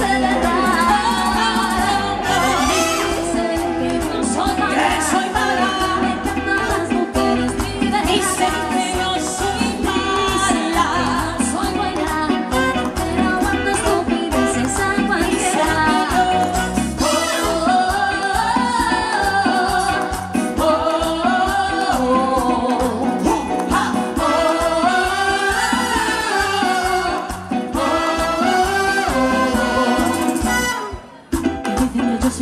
said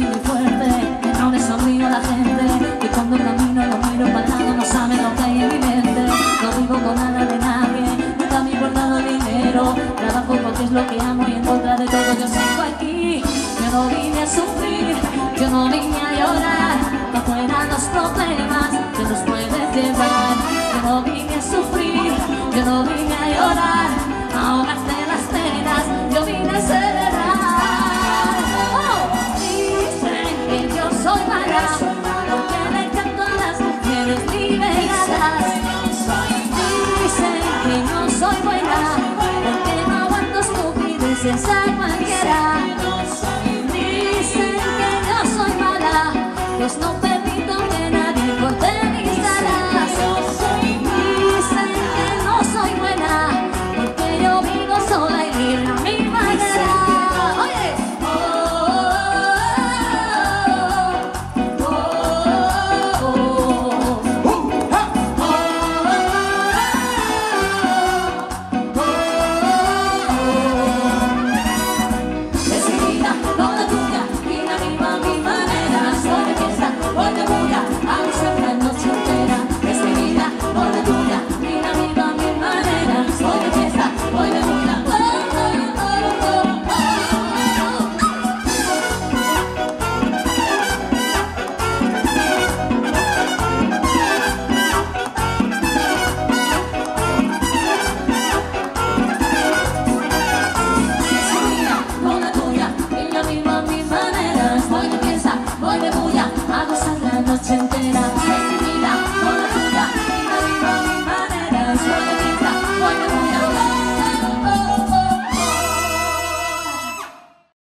muy fuerte, que no le sonrío a la gente, que cuando camino lo miro parado, no sabe lo que hay en mi mente. No vivo con nada de nadie, nunca me he guardado dinero, trabajo porque es lo que amo y en contra de todo yo sigo aquí. Yo no vine a sufrir, yo no vine a llorar, que fueran los problemas que nos puedes llevar. Yo no vine a sufrir, yo no vine a llorar, ahogarte las penas, yo vine a celebrar. Estupideces a cualquiera. Dicen que yo soy mala, pues no noche entera. Es mi vida,